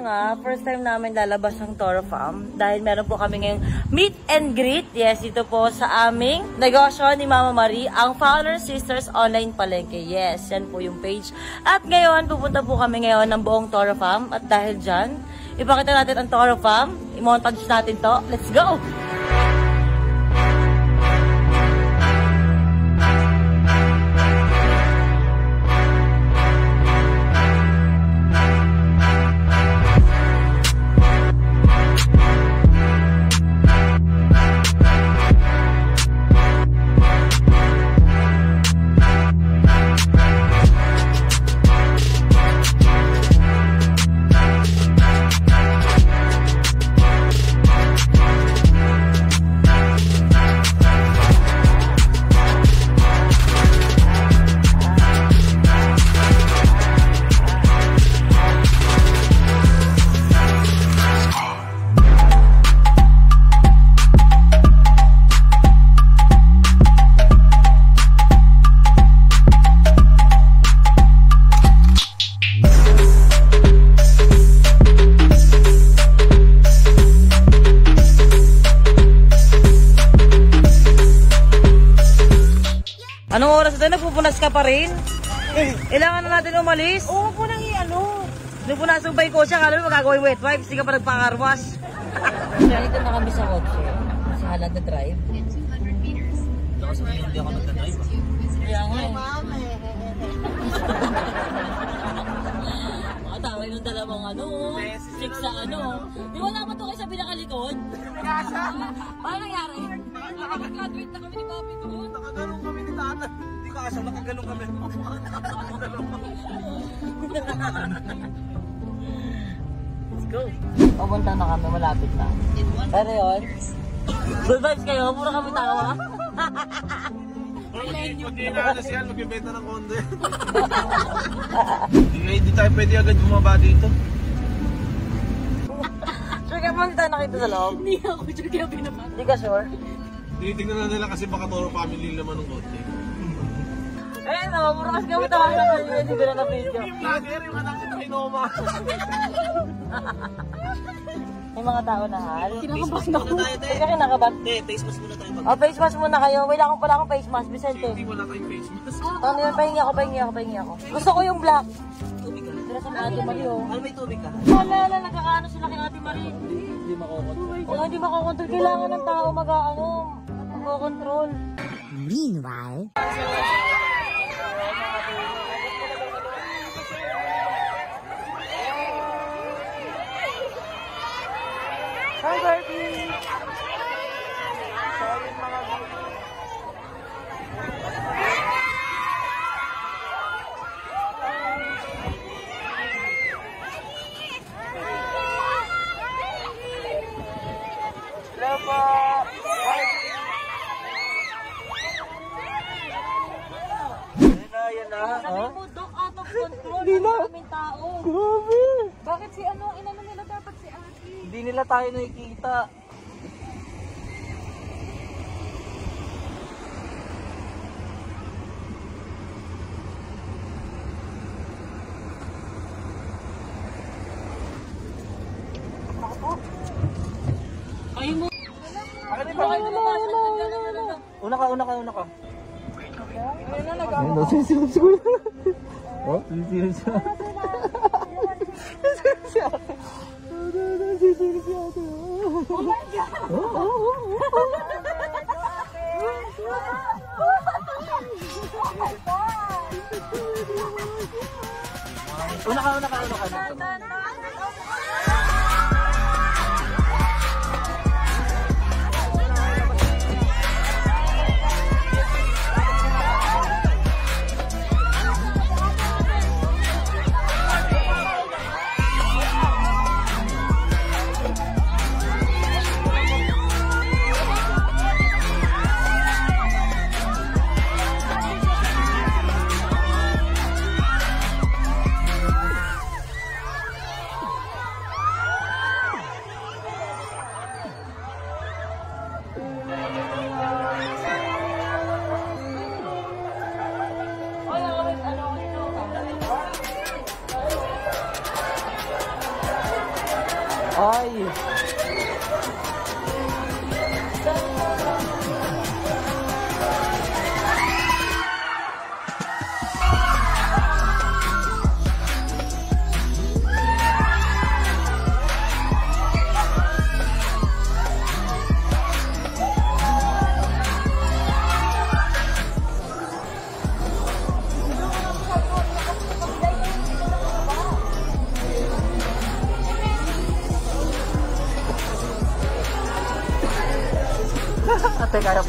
nga, first time namin lalabas ng Toro Farm dahil meron po kami ngayong meet and greet. Yes, ito po sa aming negosyo ni Mama Marie, ang Fowler Sisters Online Palengke. Yes, yan po yung page. At ngayon, pupunta po kami ngayon ng buong Toro Farm. At dahil dyan, ipakita natin ang Toro Farm. I-montage natin to. Let's go! Anong oras na? Nagpupunas ka pa rin? Kailangan na natin umalis. Oo po nang i-ano. Nung punasan pa yung kotse, akala mo magagawin wet wipes, hindi ka pa nagpakarwas. Dito na kami sa kotse. Sa halad na drive. Kasi ngayon hindi ako nagka-drive. Kaya nga eh. Tawag yung dalawang ano, six sa ano. Di wala pa to kayo sa pinakalikod? Paano nangyari? Nakapag-graduate na kami ni Papi Hindi ka asal, nakagalong kami. Let's go. Papunta na kami, malapit na. Pero yun, good vibes kayo, mura kami tawa. Hindi na ano siya, magbibenta ng kondo yan. Hindi tayo pwede agad bumaba dito. Sure ka tayo nakita sa loob? Hindi ako sure kaya binaba. Hindi ka sure? Tinitingnan na nila kasi baka Toro family naman ng konti. Eh, no, mura kasi kami tawa na kayo, hindi ko na na-video. Yung vlogger, yung anak kita kinoma. May mga tao na hal. Kinakabahan ako. Hindi ka kinakabat. Te, face mask muna tayo. Oh, face mask muna kayo. Wala akong pala akong face mask, Vicente. Hindi wala tayong face mask. Ano yun? Pahingi ako, pahingi ako, pahingi ako. Gusto ko yung black. Tubig ka. Tira sa mga Ate Marie, oh. Ano may tubig ka? Wala, wala, nagkakaano sila kay Ate Marie. Hindi makokontrol. Oh, hindi makokontrol. Kailangan ng tao mag-ano, mag-control. Meanwhile, Hi, Barbie! Hello po! Yan na, yan na. Sabi mo, Doc, out of na. Kaming tao. Grabe. Bakit si ano, inano nila dapat si Ate? Hindi nila tayo nakikita. Ay mo. Ano ba? Una ka, una ka, una ka. Ayun na, sisilip siguro. Oh, sisilip siya. Sisilip si ate. Sisilip si ate. Oh my God! Una ka, una ka, una ka. Una ka.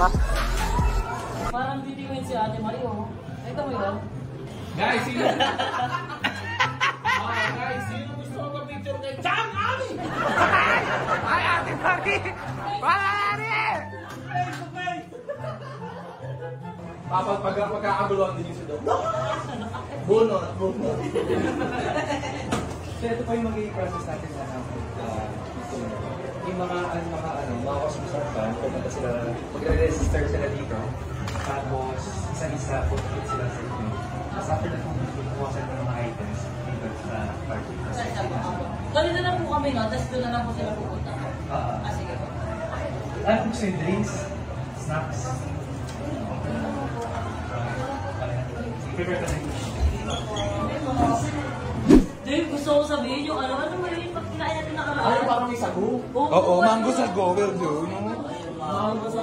Kaya pa? Parang bibigyan si Ate Mario. Ito mo yun? Guys, sino? Ah, guys, sino gusto ko mag-picture kay Chang Ali? Ay, Ate Mari! Mari! Face to face! Papa, pag pagkakaguluhan din yung si Dok. Bunot, bunot. So ito po yung magiging process natin sa uh, yung mga ano mga ano, mga cosmos fan, pumunta sila, magre-register sila dito. Tapos, isa-isa, put-put sila sa inyo. Tapos after that, kumuha sila ng mga items dito sa party. Ganito na po kami, no? Tapos doon na lang po sila pupunta. Ah, Ah, sige po. ano po sa'yo, drinks, snacks. Prepare ka na Dave, gusto ko sabihin yung ano, ano mo yung pag Ano, parang may sago? Oo, mango sa go, will do. Mango sa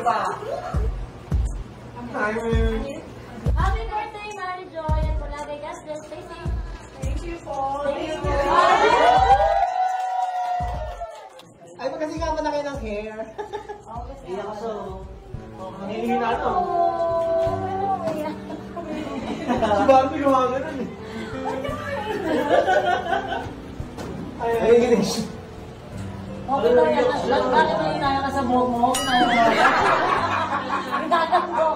pa! Hi, Happy birthday, Mary Joy. At palagi, God bless. Stay safe. Thank you po. Thank you. Ay, magkasi nga mo na kayo ng hair. Iyak ko so. Nangihingi na ito. Si Barbie gawa ganun eh. Ay, ay, ay. Okay ba yan? Bakit may inaya ka sa buhok mo? Inaya mo. Inaya mo.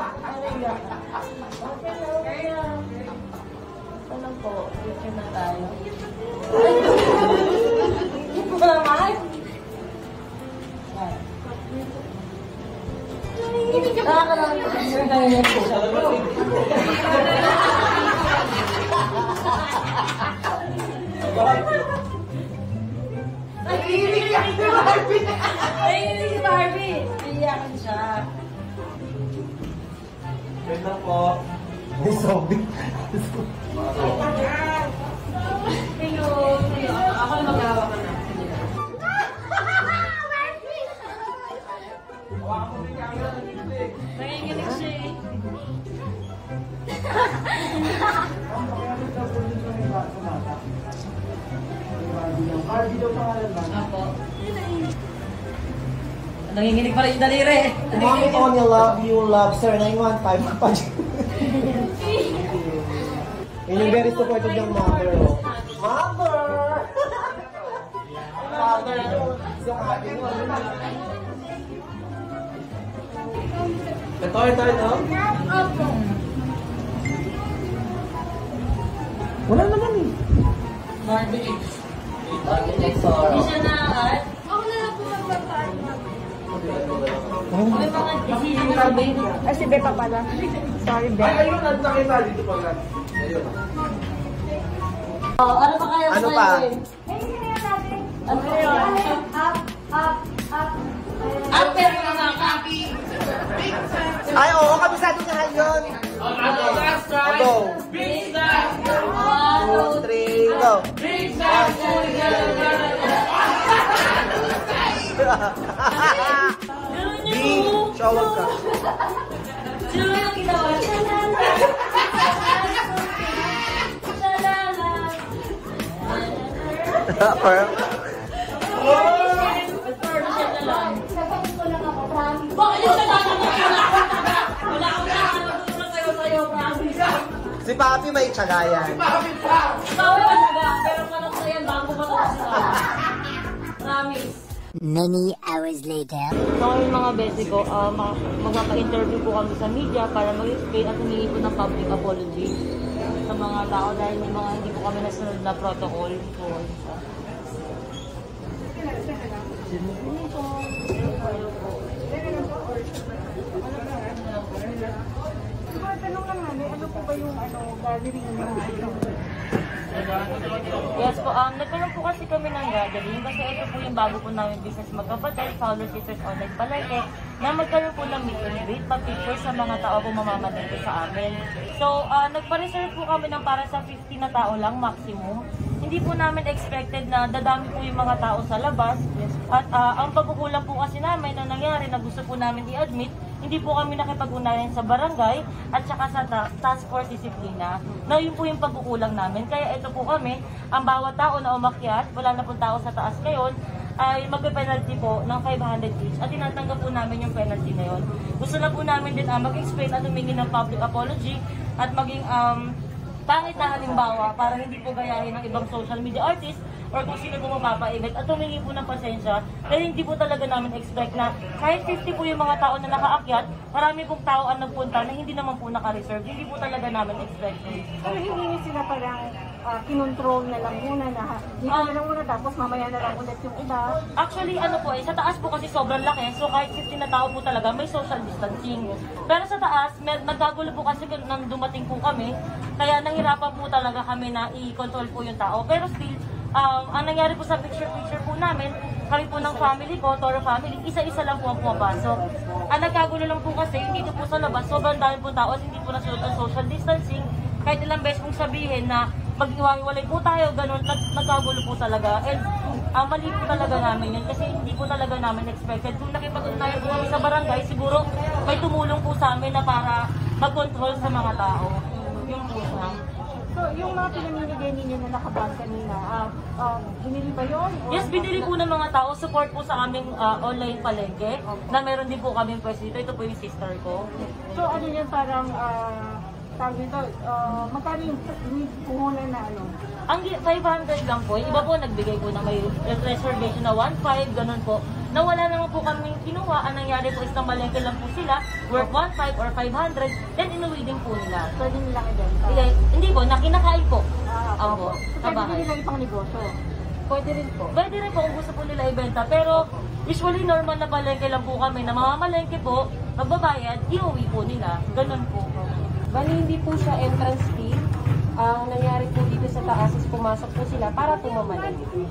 Ano po? Picture na tayo. Hindi mo naman. Nakaka Naiinig yan si Barbie. Naiinig si Barbie. Iiyakan siya. Ito po. Ay, sorry. Hello. Ako na magawa ka na. Nanginginig siya eh. Ang pangyayari sa buhay ng mga bata. May zombie. Thank Apo. Nanginginig pa rin yung daliri. Mommy only love you, love sir. 915 pa Yun yung very supportive ng mother. oh. Mother! mother! Happy mo. Ito, ito, ito. Wala naman eh. Barbie X. Siya na at Ako na lang po magpapaan. may mga decision na baby. Ay, si Beka pala. Sorry, Beka. Ay, ayun, nandito kita dito pala. Ayun. Oh, ano pa kaya Ano pa? eh? Ano yun? Up, up, up. At pero mga copy. Ay, oo, kabisado niya yun. Okay. Go. One, Two, three, go. Pero B, niyo po. shower ka. Sino yung ginawa? Shalala. Si Papi may tsagayan. Ikaw ay talaga, pero parang sa'yo bago pa ito sila. Promise. Many hours later. So yung mga besi ko, uh, ma- magpapa-interview po kami sa media para mag-explain at humingi po ng public apology sa mga tao dahil may mga hindi po kami nasunod na protocol. So, Tanong lang namin, ano po ba yung ano, gathering ng ito? Yes po, um, nagkaroon po kasi kami ng gathering kasi ito po yung bago po namin business magkapatid, Fowler Sisters Online Palengke, na magkaroon po ng meet and greet, pa-picture sa mga tao po mamamalengke sa amin. So, uh, nagpa-reserve po kami ng para sa 50 na tao lang maximum. Hindi po namin expected na dadami po yung mga tao sa labas. At uh, ang pagkukulang po kasi namin na nangyari na gusto po namin i-admit, hindi po kami nakipag-unayan sa barangay at saka sa ta- task force disiplina na yun po yung pagkukulang namin. Kaya ito po kami, ang bawat tao na umakyat, wala na pong tao sa taas ngayon, ay magpe-penalty po ng 500 each at tinatanggap po namin yung penalty na yun. Gusto na po namin din uh, mag-explain at humingi ng public apology at maging um, pangit na halimbawa para hindi po gayahin ng ibang social media artist or kung sino po mapapaimit at humingi po ng pasensya dahil hindi po talaga namin expect na kahit 50 po yung mga tao na nakaakyat, marami pong tao ang nagpunta na hindi naman po naka-reserve. Hindi po talaga namin expect. Pero hindi sila parang ah, kinontrol na lang muna na dito Ah. na lang muna tapos mamaya na lang ulit yung iba. Actually, ano po eh, sa taas po kasi sobrang laki. So kahit 15 na tao po talaga, may social distancing. Pero sa taas, may, nagkagulo po kasi nang dumating po kami. Kaya nahirapan po talaga kami na i-control po yung tao. Pero still, um, ang nangyari po sa picture-picture po namin, kami po ng family ko, Toro family, isa-isa lang po ang pumapasok. Ang nagkagulo lang po kasi, dito po sa labas, sobrang dami po tao at hindi po nasunod ang social distancing. Kahit ilang beses kong sabihin na mag-iwalay po tayo, ganun, nag nagkagulo po talaga. And ang mali po talaga namin yun kasi hindi po talaga namin expected. Kung nakipag-ugnayan po kami sa barangay, siguro may tumulong po sa amin na para mag-control sa mga tao. Yung po siya. So, yung mga pinamimigay ninyo na nakabag kanina, ah, ah, binili ba yun? Yes, binili po ng mga tao. Support po sa aming ah, online palengke na meron din po kaming pwesto dito. Ito po yung sister ko. So, ano yan parang, ah, tawag nito, ah, magkano yung puhunan na ano? Ang gi- 500 lang po. Yung iba po nagbigay po na may reservation na 1.5, ganun po. Nawala naman po kaming kinuha. Ang nangyari po is na malengke lang po sila, worth 1.5 or 500, then inuwi din po nila. Pwede nilang ibenta. Eh, hindi po, nakinakain po. Ah, Opo, So, sa pwede bahay. nilang ipang negosyo. Pwede rin po. Pwede rin po kung gusto po nila ibenta. Pero usually normal na palengke lang po kami na mamamalengke po, magbabayad, iuwi po nila. Ganun po. Bali, hindi po siya entrance fee. Ang nangyari po dito sa taas is pumasok po sila para po mamalengke.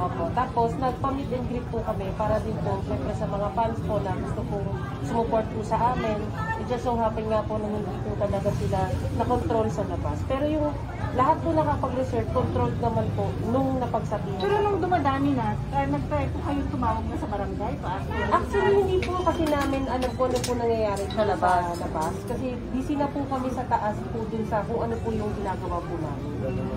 Opo. Tapos, nagpa-meet and greet po kami para din po, syempre sa mga fans po na gusto pong sumuport po sa amin. It just so happen nga po na hindi po talaga sila na-control sa labas. Pero yung lahat po nakapag-reserve, controlled naman po nung napagsabihan. Pero nung dumadami na, uh, nag-try po kayong tumawag na sa barangay pa. Actually, hindi po kasi namin alam po ano po nangyayari Sa labas. Sa labas. Kasi busy na po kami sa taas po dun sa kung ano po yung ginagawa po namin.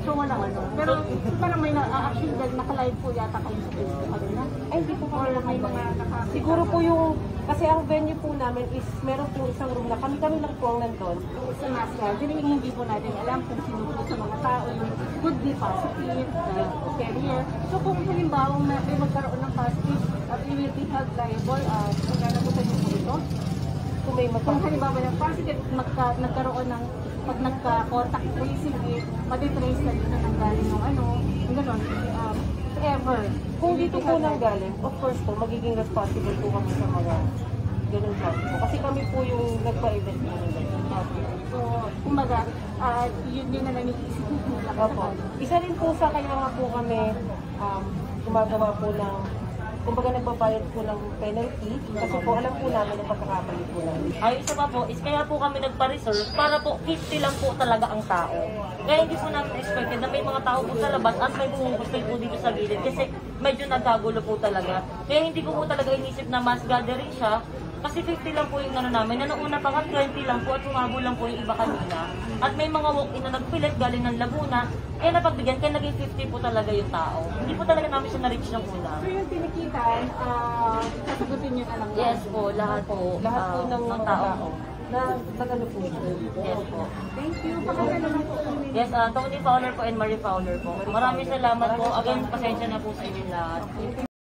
So wala ano. Pero parang may na-action dahil naka-live po yata kayo sa Facebook kanina. Ay, hindi po kami Or may mga naka Siguro po yung, kasi ang venue po namin is meron po isang room na kami-kami lang po ang nandun. sa gathering, hindi po natin alam kung sino po tao yung could be positive, uh, carrier. So kung halimbawa na may magkaroon ng positive, uh, we will be held liable, uh, magkanabutan niyo po ito. Kung may Kung magkakaroon. halimbawa ng positive, magka, nagkaroon ng pag nagka-contact tracing, eh, matitrace na dito ng galing ng ano, gano'n, um, ever. Kung dito po nang galing, of course po, magiging responsible po kami sa mga ganun po. Kasi kami po yung nagpa-event ganun. So, kumbaga, uh, yun yun na lang yung isip ko. Opo. Isa rin po sa kaya nga po kami um, gumagawa po ng kumbaga nagbabayad po ng penalty kasi po alam po namin ang pagkakamali po namin. Ay, isa pa po, is kaya po kami nagpa-reserve para po 50 lang po talaga ang tao. Kaya hindi po namin expected na may mga tao po sa labas at may bumubustoy po dito sa gilid kasi medyo nagkagulo po talaga. Kaya hindi ko po talaga inisip na mass gathering siya kasi 50 lang po yung ano namin. Na una pa nga 20 lang po at sumabo lang po yung iba kanina. At may mga walk-in na nagpilit galing ng Laguna. Kaya napagbigyan, kaya naging 50 po talaga yung tao. Hindi po talaga namin siya na-reach ng una. So yung tinikitan, uh, sasagutin nyo na lang. Yes po, lahat po. Lahat po ah, ng mga tao na nagano po. Yes po. Thank you. Pakagano lang po. Yes, uh, Tony Fowler po and Marie Fowler po. Maraming salamat po. Again, pasensya na po sa inyo lahat.